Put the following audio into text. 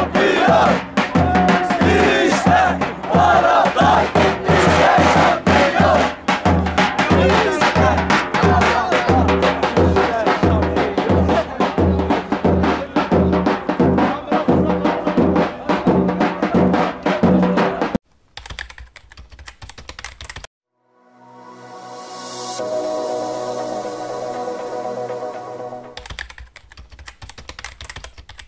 Colombia!